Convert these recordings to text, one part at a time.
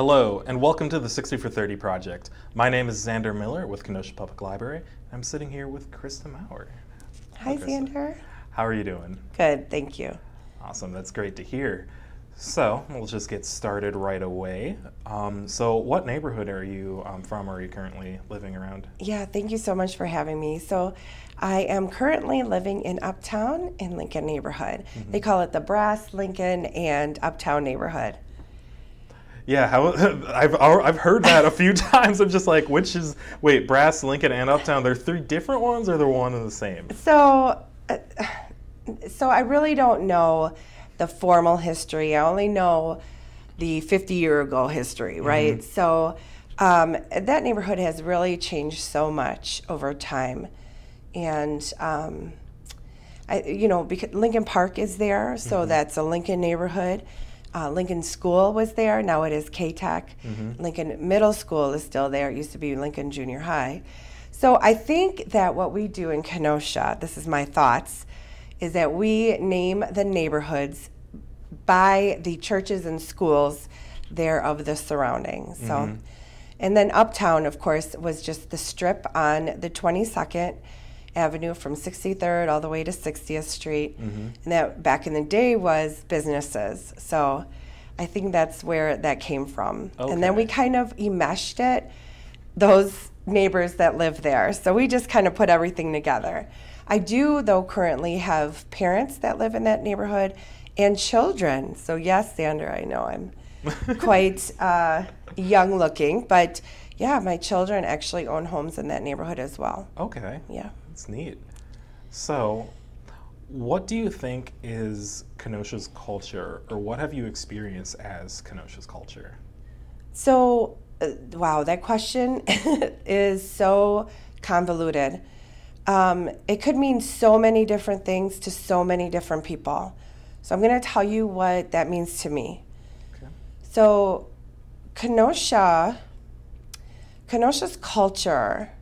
Hello, and welcome to the 60 for 30 project. My name is Xander Miller with Kenosha Public Library. I'm sitting here with Krista Mauer. Hi, Krista. Xander. How are you doing? Good, thank you. Awesome, that's great to hear. So, we'll just get started right away. Um, so, what neighborhood are you um, from or are you currently living around? Yeah, thank you so much for having me. So, I am currently living in Uptown in Lincoln neighborhood. They call it the Brass, Lincoln, and Uptown neighborhood. Yeah, how, I've I've heard that a few times. I'm just like, which is wait, Brass, Lincoln, and Uptown? They're three different ones, or they're one and the same? So, uh, so I really don't know the formal history. I only know the 50 year ago history, right? So, um, that neighborhood has really changed so much over time, and um, I, you know, because Lincoln Park is there, so that's a Lincoln neighborhood. Uh, Lincoln School was there. Now it is KTEC. Lincoln Middle School is still there. It used to be Lincoln Junior High. So I think that what we do in Kenosha, this is my thoughts, is that we name the neighborhoods by the churches and schools there of the surroundings. So, and then Uptown, of course, was just the strip on the 22nd Avenue from 63rd all the way to 60th Street. And that back in the day was businesses. So I think that's where that came from. And then we kind of enmeshed it, those neighbors that live there. So we just kind of put everything together. I do, though, currently have parents that live in that neighborhood and children. So, yes, Xander, I know I'm quite uh, young looking, but yeah, my children actually own homes in that neighborhood as well. Okay, Yeah. That's neat. So, what do you think is Kenosha's culture, or what have you experienced as Kenosha's culture? So, uh, wow, that question is so convoluted. Um, it could mean so many different things to so many different people. So, I'm going to tell you what that means to me. Okay. So, Kenosha, Kenosha's culture,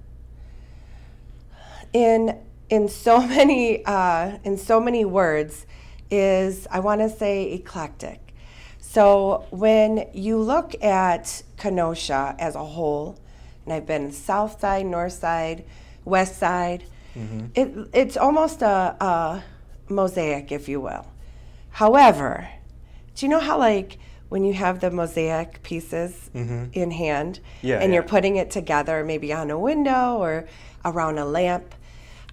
in in so many uh, in so many words, is I want to say eclectic. So when you look at Kenosha as a whole, and I've been south side, north side, west side, it, it's almost a, a mosaic, if you will. However, do you know how like when you have the mosaic pieces in hand Yeah, and you're putting it together maybe on a window or around a lamp?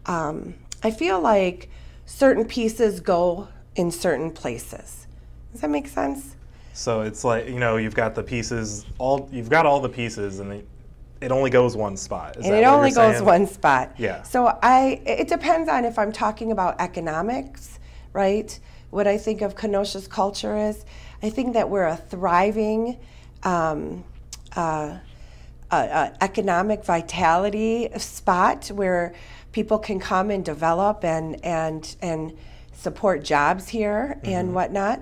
Um, I feel like certain pieces go in certain places. Does that make sense? So it's like you know you've got the pieces, all you've got all the pieces, and it, it only goes one spot. Is and it only goes saying? one spot. Yeah. So I, it depends on if I'm talking about economics, right? What I think of Kenosha's culture is, I think that we're a thriving, um, uh, uh, uh, economic vitality spot where people can come and develop and and and support jobs here and whatnot.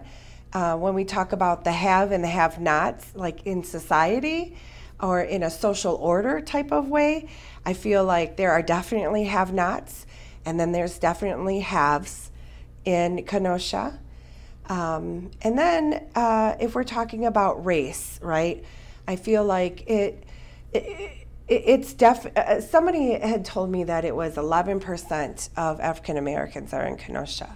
Uh, when we talk about the have and the have-nots, like in society or in a social order type of way, I feel like there are definitely have-nots, and then there's definitely haves in Kenosha. Um, and then uh, if we're talking about race, right? I feel like it, it it's def. Uh, somebody had told me that it was 11% of African Americans are in Kenosha,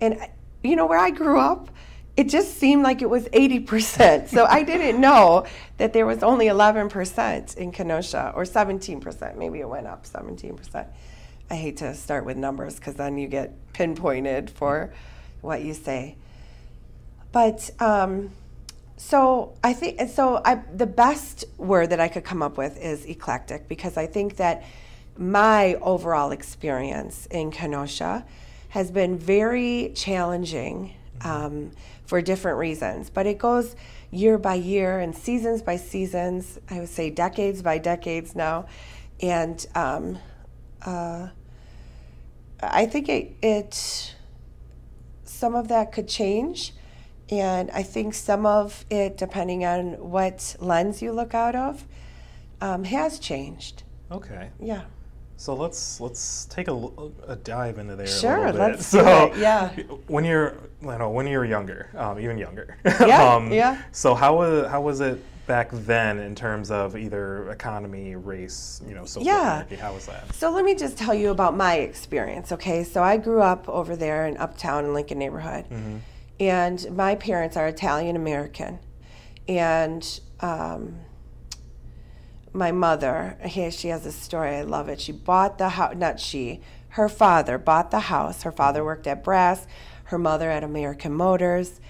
and you know where I grew up, it just seemed like it was 80%. so I didn't know that there was only 11% in Kenosha, or 17%. Maybe it went up 17%. I hate to start with numbers because then you get pinpointed for what you say. But um, so I think and so. I the best word that I could come up with is eclectic because I think that my overall experience in Kenosha has been very challenging um, for different reasons. But it goes year by year and seasons by seasons. I would say decades by decades now, and um, uh, I think it, it some of that could change. And I think some of it, depending on what lens you look out of, um, has changed. Okay. Yeah. So let's let's take a dive into there. Sure, a little bit. let's so, yeah. When you're, you know, when you're younger, um, even younger. Yeah, um, yeah. So how was how was it back then in terms of either economy, race, you know, social Yeah. hierarchy? How was that? So let me just tell you about my experience, okay? So I grew up over there in Uptown in Lincoln neighborhood, and my parents are Italian American, and um, my mother, here she has a story. I love it. She bought the house. Not she. Her father bought the house. Her father worked at Brass. Her mother at American Motors.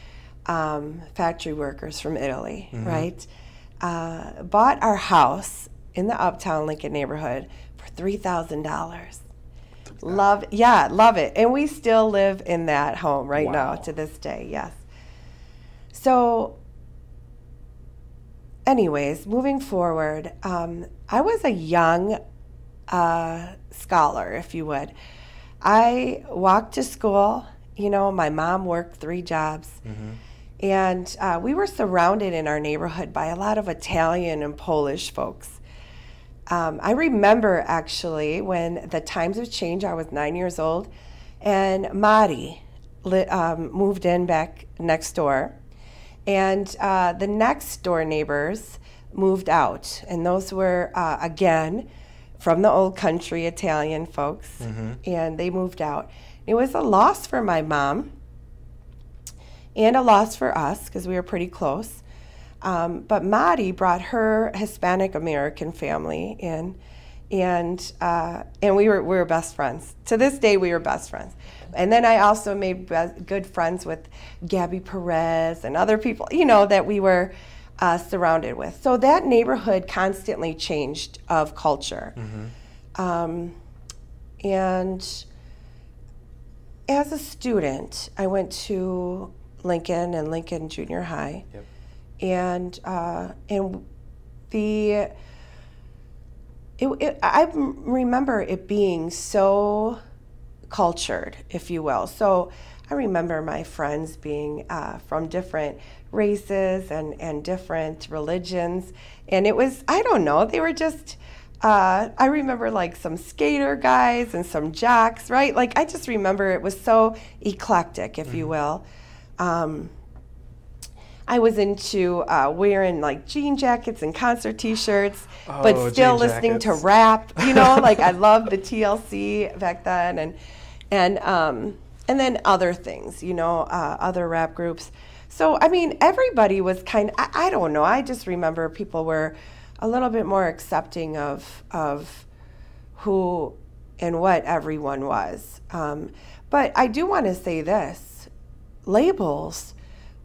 Um, factory workers from Italy, right? Uh, bought our house in the Uptown Lincoln neighborhood for three thousand dollars. Love, yeah, love it, and we still live in that home right now to this day. Yes. So anyways, moving forward, um, I was a young uh, scholar, if you would. I walked to school. You know, my mom worked three jobs. And uh, we were surrounded in our neighborhood by a lot of Italian and Polish folks. Um, I remember actually when the times of change, I was nine years old, and Mari um, moved in back next door. And uh, the next door neighbors moved out, and those were, uh, again, from the old country Italian folks, and they moved out. It was a loss for my mom and a loss for us because we were pretty close. Um, but Madi brought her Hispanic American family in, and uh, and we were we were best friends. To this day, we were best friends. And then I also made good friends with Gabby Perez and other people, you know, that we were uh, surrounded with. So that neighborhood constantly changed of culture, um, and as a student, I went to Lincoln and Lincoln Junior High, Yep. And uh, and the it, it, I remember it being so cultured, if you will. So I remember my friends being uh, from different races and, and different religions. And it was, I don't know, they were just, uh, I remember like some skater guys and some jocks, right? Like I just remember it was so eclectic, if you will. Um, I was into uh, wearing like jean jackets and concert T-shirts, Oh, but still listening to rap. You know, like I loved the TLC back then, and and um, and then other things. You know, uh, other rap groups. So I mean, everybody was kind. I, I don't know. I just remember people were a little bit more accepting of of who and what everyone was. Um, but I do want to say this: labels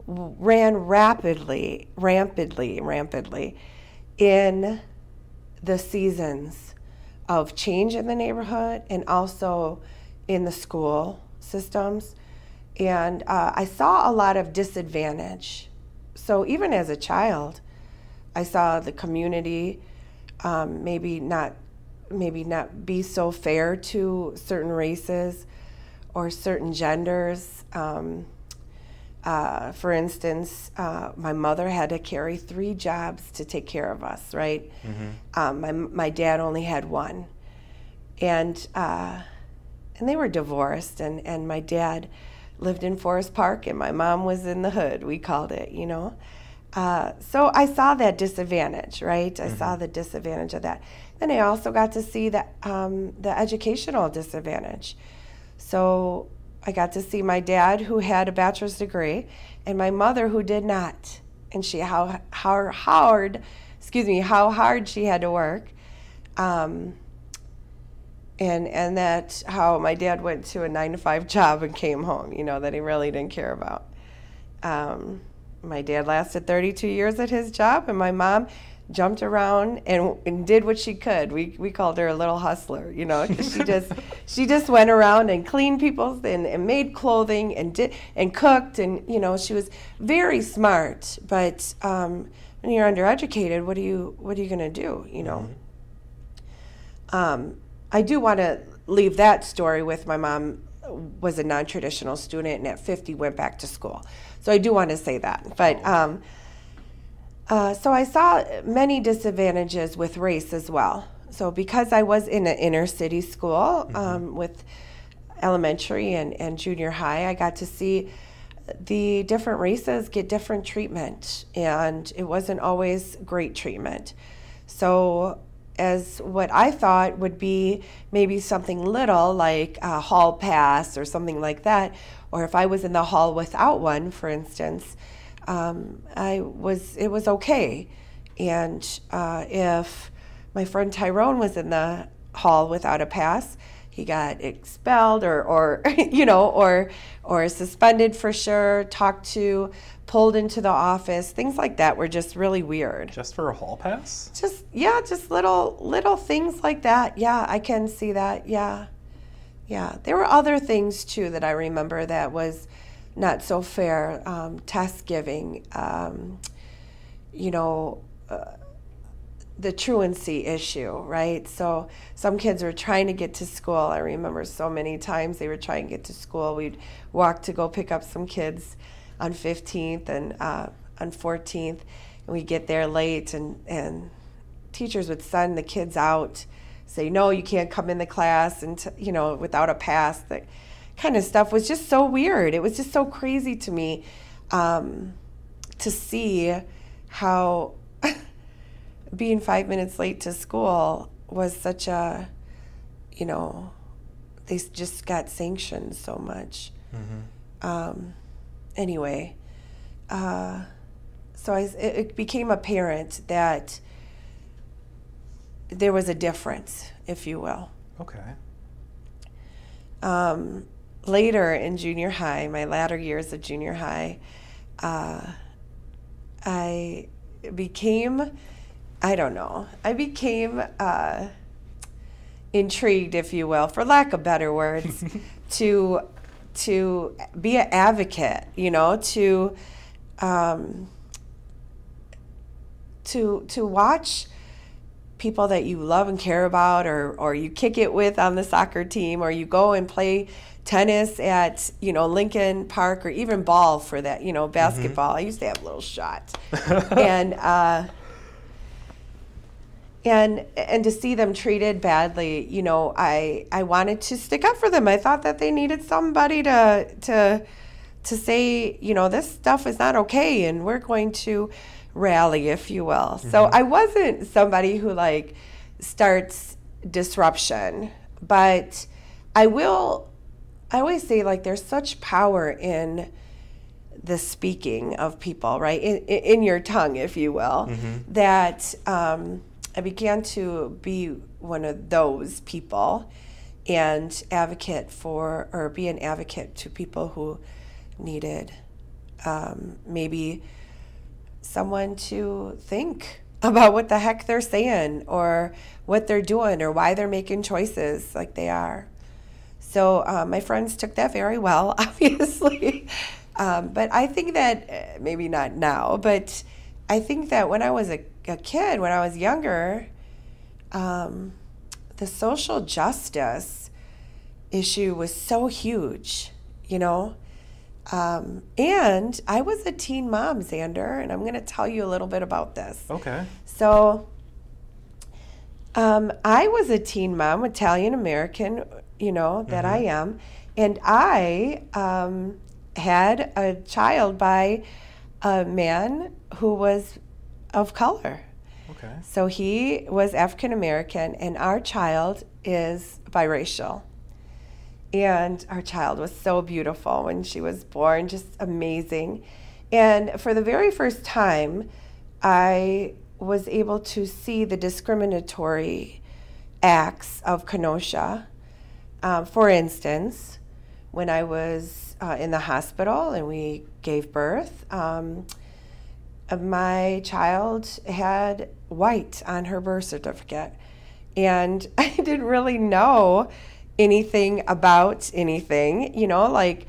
ran rapidly, rampantly, rampantly in the seasons of change in the neighborhood and also in the school systems. And uh, I saw a lot of disadvantage. So even as a child, I saw the community um, maybe not maybe not be so fair to certain races or certain genders. Um, uh, for instance, uh, my mother had to carry three jobs to take care of us, right? Um, my, my dad only had one. And, uh, and they were divorced, and, and my dad lived in Forest Park, and my mom was in the hood, we called it, you know? Uh, so I saw that disadvantage, right? I saw the disadvantage of that. Then I also got to see that um, the educational disadvantage. So I got to see my dad who had a bachelor's degree and my mother who did not. And she how how hard, excuse me, how hard she had to work. Um, and and that how my dad went to a 9 to 5 job and came home, you know, that he really didn't care about. Um, my dad lasted 32 years at his job and my mom jumped around and, and did what she could. We, we called her a little hustler, you know, she just she just went around and cleaned people's and, and made clothing and did and cooked and you know she was very smart. But um, when you're undereducated, what do you what are you gonna do? You know. Um, I do want to leave that story with my mom was a non-traditional student and at 50 went back to school. So I do want to say that. But um, uh, so I saw many disadvantages with race as well. So because I was in an inner city school um, with elementary and, and junior high, I got to see the different races get different treatment, and it wasn't always great treatment. So, as what I thought would be maybe something little like a hall pass or something like that, or if I was in the hall without one, for instance, um, I was it was okay. And uh, if my friend Tyrone was in the hall without a pass, he got expelled or, or you know, or or suspended for sure, talked to, pulled into the office, things like that were just really weird. Just for a hall pass? Just yeah, just little little things like that. Yeah, I can see that. Yeah. Yeah. There were other things too that I remember that was not so fair. Um, test giving, um, you know, uh, the truancy issue, right? So some kids were trying to get to school. I remember so many times they were trying to get to school. We'd walk to go pick up some kids on 15th and uh, on 14th, and we'd get there late, and, and teachers would send the kids out, say, no, you can't come in the class, and you know, without a pass. That kind of stuff was just so weird. It was just so crazy to me um, to see how being five minutes late to school was such a, you know, they just got sanctioned so much. Mm-hmm. Um, anyway, uh, so I, it became apparent that there was a difference, if you will. Okay. Um, later in junior high, my latter years of junior high, uh, I became I don't know. I became uh, intrigued, if you will, for lack of better words, to to be an advocate. You know, to um, to to watch people that you love and care about, or or you kick it with on the soccer team, or you go and play tennis at you know Lincoln Park, or even ball for that. You know, mm-hmm. basketball. Mm-hmm. I used to have little shots, and. Uh, and and to see them treated badly you know i i wanted to stick up for them i thought that they needed somebody to to to say you know this stuff is not okay and we're going to rally if you will mm-hmm. so i wasn't somebody who like starts disruption but i will i always say like there's such power in the speaking of people right in, in your tongue if you will mm-hmm. that um, I began to be one of those people and advocate for, or be an advocate to people who needed um, maybe someone to think about what the heck they're saying or what they're doing or why they're making choices like they are. So um, my friends took that very well, obviously. Um, but I think that, uh, maybe not now, but I think that when I was a a kid, when I was younger, um, the social justice issue was so huge, you know. Um, and I was a teen mom, Xander, and I'm going to tell you a little bit about this. Okay. So, um, I was a teen mom, Italian American, you know, that mm-hmm. I am. And I um, had a child by a man who was of color. Okay. So he was African American, and our child is biracial. And our child was so beautiful when she was born, just amazing. And for the very first time, I was able to see the discriminatory acts of Kenosha. Um, for instance, when I was uh, in the hospital and we gave birth, um, my child had white on her birth certificate. And I didn't really know anything about anything, you know, like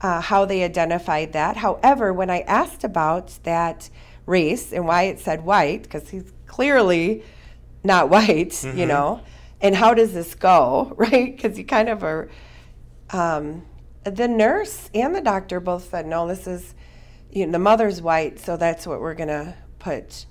uh, how they identified that. However, when I asked about that race and why it said white, because he's clearly not white, mm-hmm. you know, and how does this go, right? Because you kind of are. Um, the nurse and the doctor both said, no, this is you know, the mother's white, so that's what we're gonna put.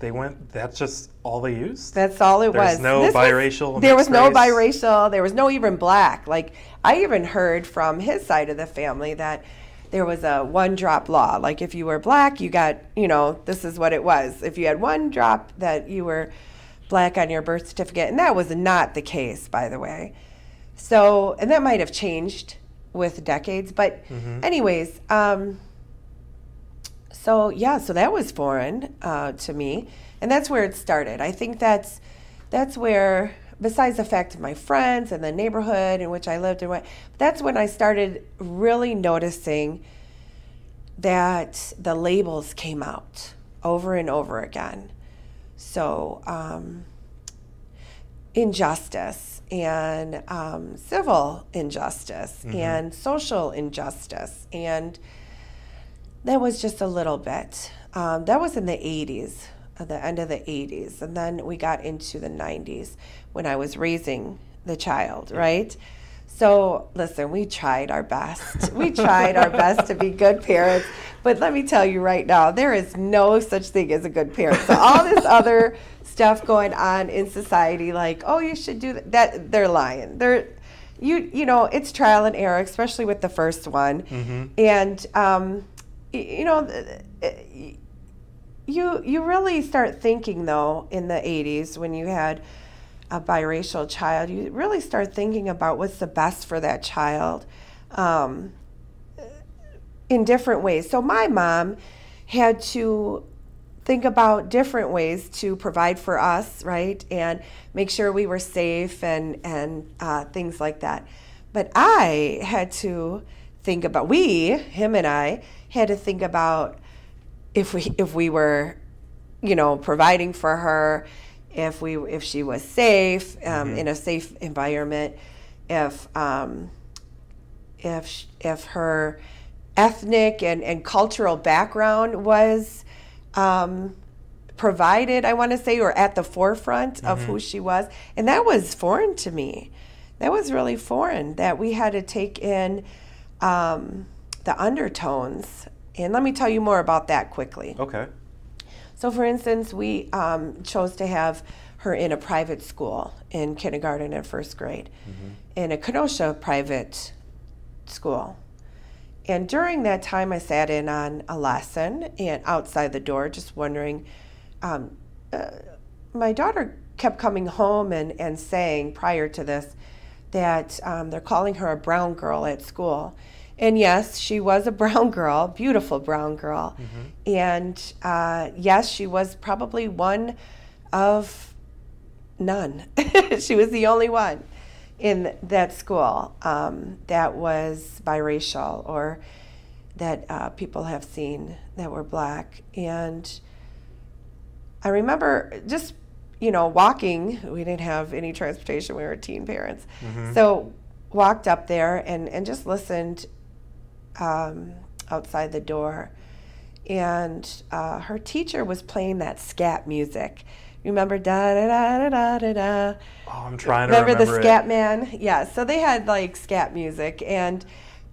They went. That's just all they used. That's all it There's was. no this biracial. Was, there was no biracial. There was no even black. Like I even heard from his side of the family that there was a one drop law. Like if you were black, you got, you know, this is what it was. If you had one drop that you were black on your birth certificate, and that was not the case, by the way. So, and that might have changed with decades, but, anyways, um, so yeah, so that was foreign uh, to me, and that's where it started. I think that's that's where, besides the fact of my friends and the neighborhood in which I lived and what, that's when I started really noticing that the labels came out over and over again. So um, injustice and um, civil injustice and social injustice and that was just a little bit. Um, that was in the 80s, at the end of the 80s. And then we got into the 90s when I was raising the child, right? So, listen, we tried our best. We tried our best to be good parents. But let me tell you right now, there is no such thing as a good parent. So, all this other stuff going on in society, like, oh, you should do that, that they're lying. They're, you, you know, it's trial and error, especially with the first one. And, um, you know, you you really start thinking though in the 80s when you had a biracial child, you really start thinking about what's the best for that child um, in different ways. So my mom had to think about different ways to provide for us, right, and make sure we were safe and and uh, things like that. But I had to think about we, him and I, had to think about if we if we were, you know, providing for her, if we if she was safe um, in a safe environment, if um, if if her ethnic and, and cultural background was um, provided, I want to say, or at the forefront of who she was, and that was foreign to me. That was really foreign that we had to take in um, the undertones. And let me tell you more about that quickly. Okay. So, for instance, we um, chose to have her in a private school in kindergarten and first grade, in a Kenosha private school. And during that time, I sat in on a lesson and outside the door, just wondering. Um, uh, my daughter kept coming home and, and saying prior to this that um, they're calling her a brown girl at school. And yes, she was a brown girl, beautiful brown girl. And uh, yes, she was probably one of none. she was the only one in that school um, that was biracial or that uh, people have seen that were black. And I remember just, you know, walking. We didn't have any transportation. We were teen parents. So walked up there and, and just listened um, outside the door. And uh, her teacher was playing that scat music. Remember da da da da da da. Oh, I'm trying to Remember, remember, the it. scat man? Yeah. So they had like scat music, and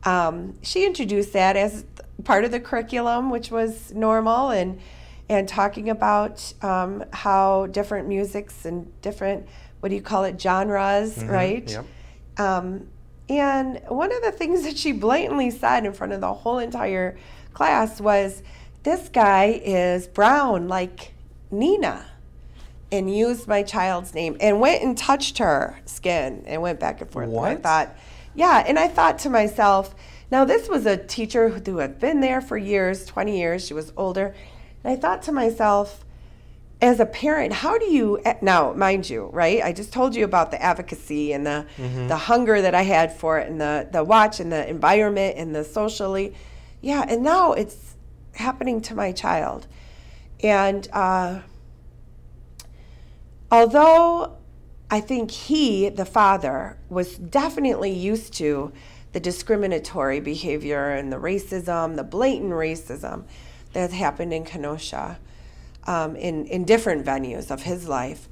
um, she introduced that as part of the curriculum, which was normal, and and talking about um, how different musics and different what do you call it genres, right? Mm-hmm. Yep. Um, and one of the things that she blatantly said in front of the whole entire class was, This guy is brown like Nina. And used my child's name and went and touched her skin and went back and forth. And I thought, yeah. And I thought to myself, now this was a teacher who had been there for years 20 years. She was older. And I thought to myself, as a parent, how do you now, mind you, right? I just told you about the advocacy and the the hunger that I had for it, and the the watch and the environment and the socially, yeah. And now it's happening to my child, and uh, although I think he, the father, was definitely used to the discriminatory behavior and the racism, the blatant racism that happened in Kenosha um, in, in different venues of his life.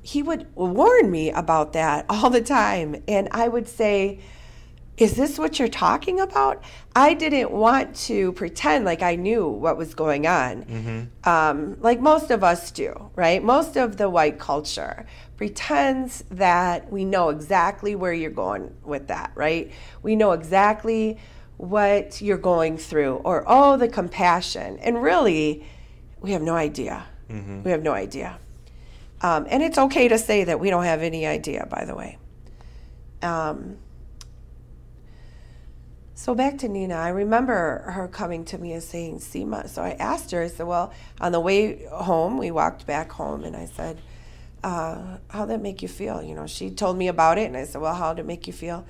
He would warn me about that all the time. And I would say, is this what you're talking about? I didn't want to pretend like I knew what was going on, um, like most of us do, right? Most of the white culture pretends that we know exactly where you're going with that, right? We know exactly what you're going through or oh the compassion and really we have no idea Mm-hmm. we have no idea um, and it's okay to say that we don't have any idea by the way um, so back to Nina, I remember her coming to me and saying, Seema. So I asked her, I said, Well, on the way home, we walked back home, and I said, uh, How'd that make you feel? You know, she told me about it, and I said, Well, how'd it make you feel?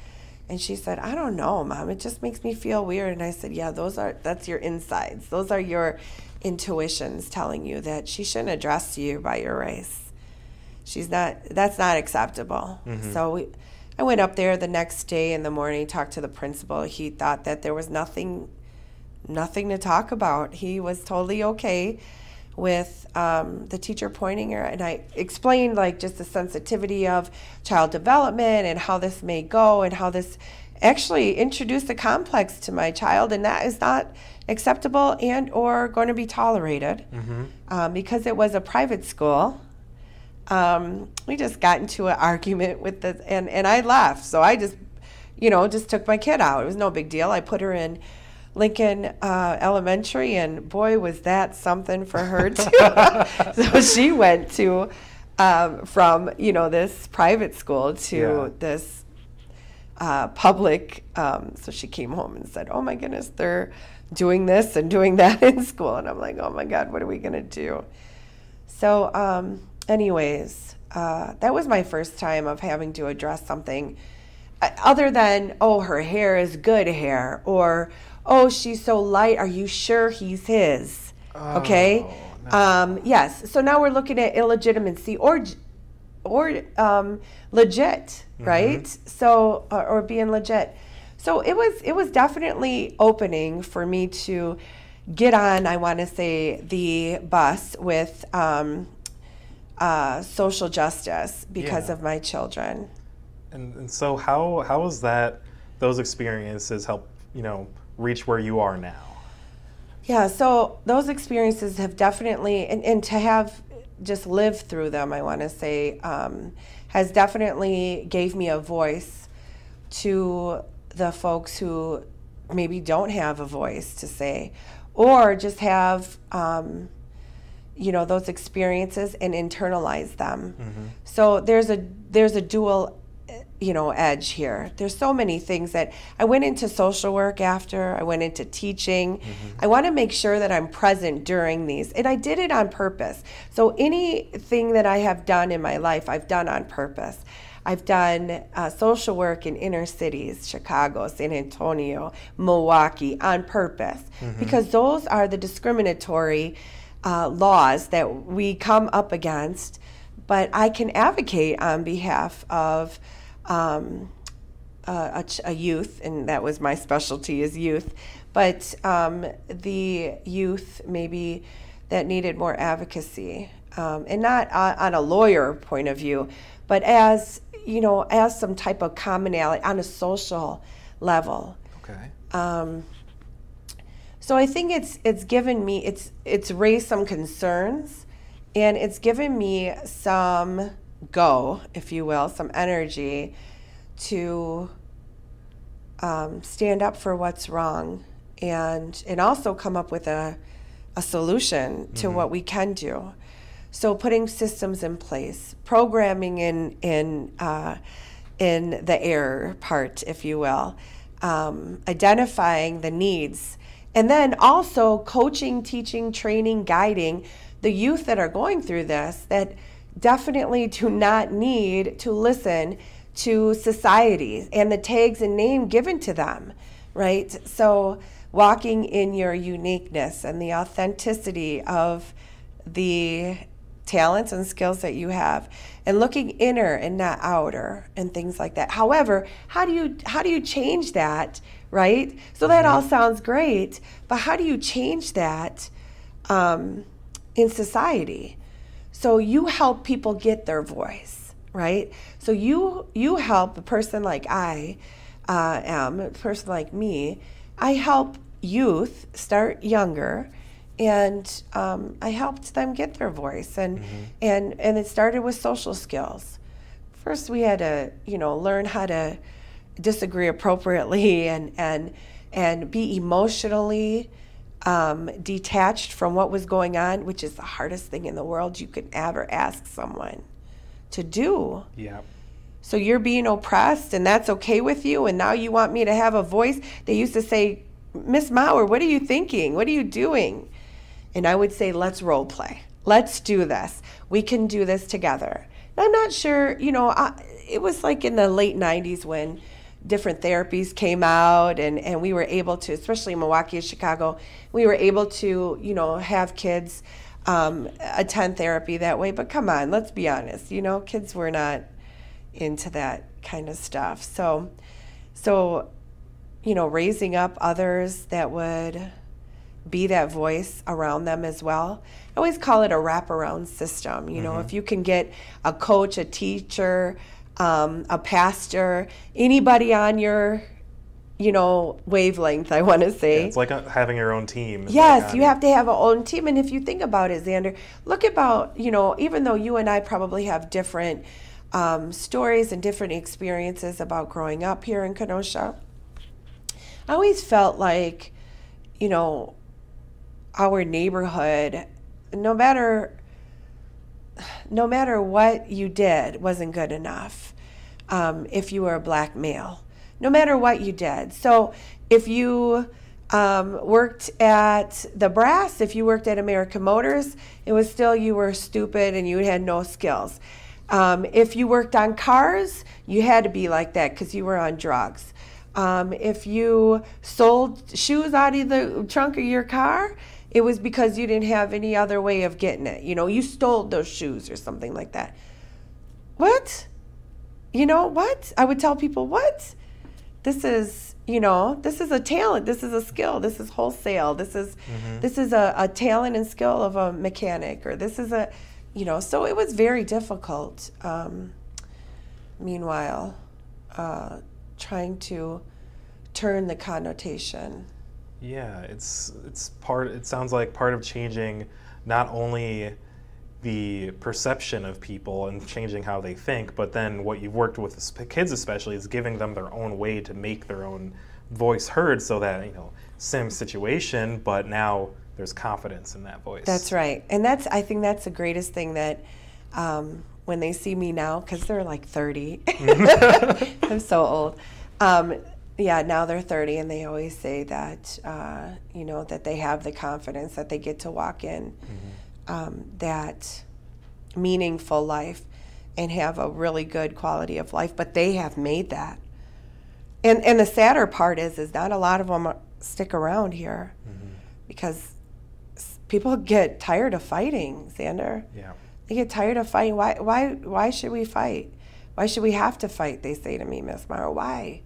And she said, I don't know, mom. It just makes me feel weird. And I said, Yeah, those are, that's your insides. Those are your intuitions telling you that she shouldn't address you by your race. She's not, that's not acceptable. So we, I went up there the next day in the morning, talked to the principal. He thought that there was nothing, nothing to talk about. He was totally okay with um, the teacher pointing her, and I explained like just the sensitivity of child development and how this may go, and how this actually introduced a complex to my child, and that is not acceptable and or going to be tolerated um, because it was a private school um, we just got into an argument with the and and I left. So I just, you know, just took my kid out. It was no big deal. I put her in Lincoln uh, Elementary, and boy, was that something for her too. so she went to um, from you know this private school to Yeah. this uh, public. Um, so she came home and said, "Oh my goodness, they're doing this and doing that in school," and I'm like, "Oh my God, what are we gonna do?" So, um, anyways, uh, that was my first time of having to address something uh, other than, oh, her hair is good hair, or oh, she's so light. Are you sure he's his? okay. Oh, Um, yes. So now we're looking at illegitimacy or or um, legit, right? So uh, or being legit. So it was it was definitely opening for me to get on. I want to say the bus with um, uh, social justice because Yeah. of my children. And, and so how how was that those experiences help you know reach where you are now? Yeah, so those experiences have definitely, and, and to have just lived through them, I want to say, um, has definitely gave me a voice to the folks who maybe don't have a voice to say, or just have, um, you know, those experiences and internalize them. So there's a there's a dual you know edge here. There's so many things that i went into social work after i went into teaching. I want to make sure that i'm present during these and i did it on purpose. So anything that i have done in my life i've done on purpose. I've done uh, social work in inner cities, Chicago, San Antonio, Milwaukee, on purpose, because those are the discriminatory uh, laws that we come up against. But I can advocate on behalf of um, uh, a, a youth, and that was my specialty is youth, but um, the youth maybe that needed more advocacy, um, and not on, on a lawyer point of view, but as you know, as some type of commonality on a social level. Okay. Um, so I think it's it's given me it's it's raised some concerns, and it's given me some go, if you will, some energy to um, stand up for what's wrong, and and also come up with a a solution to what we can do. So putting systems in place, programming in in uh, in the error part, if you will, um, identifying the needs, and then also coaching, teaching, training, guiding the youth that are going through this that definitely do not need to listen to society and the tags and name given to them, right? So walking in your uniqueness and the authenticity of the talents and skills that you have and looking inner and not outer and things like that. However how do you how do you change that right? So that all sounds great but how do you change that um, in society so you help people get their voice right? So you you help a person like i uh, am a person like me. I help youth start younger and um, I helped them get their voice, and and and it started with social skills. First, we had to you know learn how to disagree appropriately and and and be emotionally um, detached from what was going on, which is the hardest thing in the world you could ever ask someone to do. Yeah. So you're being oppressed, and that's okay with you, and now you want me to have a voice. They used to say, Miss Mauer, what are you thinking? What are you doing? And I would say, let's role play. Let's do this. We can do this together. And I'm not sure, you know, I, it was like in the late 90s when different therapies came out and, and we were able to, especially in Milwaukee and Chicago, we were able to, you know, have kids um, attend therapy that way. But come on, let's be honest, you know, kids were not into that kind of stuff. So, so, you know, raising up others that would be that voice around them as well. I always call it a wraparound system. You know, if you can get a coach, a teacher, um, a pastor, anybody on your, you know, wavelength, I want to say. Yeah, it's like uh, having your own team. It's Yes, like, you have to have a own team. And if you think about it, Xander, look about, you know, even though you and I probably have different um, stories and different experiences about growing up here in Kenosha, I always felt like, you know, our neighborhood, no matter no matter what you did, wasn't good enough. Um, if you were a black male, no matter what you did. So if you um, worked at the brass, if you worked at American Motors, it was still you were stupid and you had no skills. Um, if you worked on cars, you had to be like that because you were on drugs. Um, if you sold shoes out of the trunk of your car, it was because you didn't have any other way of getting it. You know, you stole those shoes or something like that. What? You know what? I would tell people, what? This is, you know, this is a talent. This is a skill. This is wholesale. This is, this is a, a talent and skill of a mechanic, or this is a, you know. So it was very difficult. Um, meanwhile, uh, trying to turn the connotation. Yeah, it's it's part. It sounds like part of changing not only the perception of people and changing how they think, but then what you've worked with the kids especially is giving them their own way to make their own voice heard, so that you know same situation, but now there's confidence in that voice. That's right, and that's I think that's the greatest thing that um, when they see me now, because they're like thirty, I'm so old. Um, yeah, now they're thirty, and they always say that uh, you know that they have the confidence that they get to walk in um, that meaningful life and have a really good quality of life. But they have made that, and and the sadder part is is not a lot of them stick around here because people get tired of fighting, Xander. Yeah. They get tired of fighting. Why? Why? Why should we fight? Why should we have to fight? They say to me, Miss Mara. Why?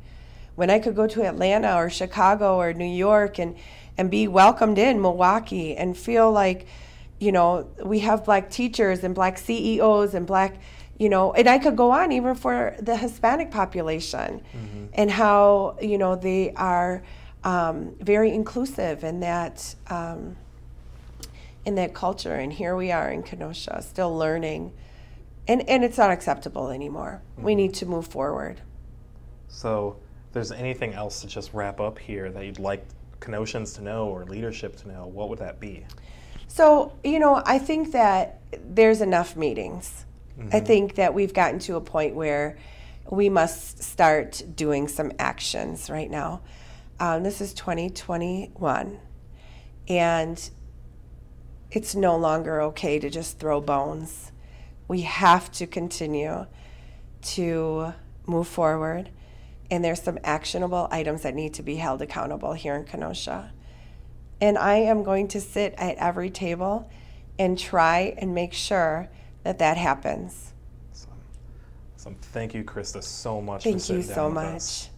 When I could go to Atlanta or Chicago or New York and and be welcomed in Milwaukee and feel like, you know, we have black teachers and black CEOs and black, you know, and I could go on even for the Hispanic population and how you know they are um, very inclusive in that. Um, in that culture. And here we are in kenosha still learning. And and it's not acceptable anymore. We need to move forward. So, if there's anything else to just wrap up here that you'd like Kenoshans to know or leadership to know, what would that be? so you know i think that there's enough meetings. I think that we've gotten to a point where we must start doing some actions right now. Um, this is 2021 and it's no longer okay to just throw bones. We have to continue to move forward and there's some actionable items that need to be held accountable here in kenosha. And i am going to sit at every table and try and make sure that that happens. So, so thank you, Krista, so much thank for sitting you so much us.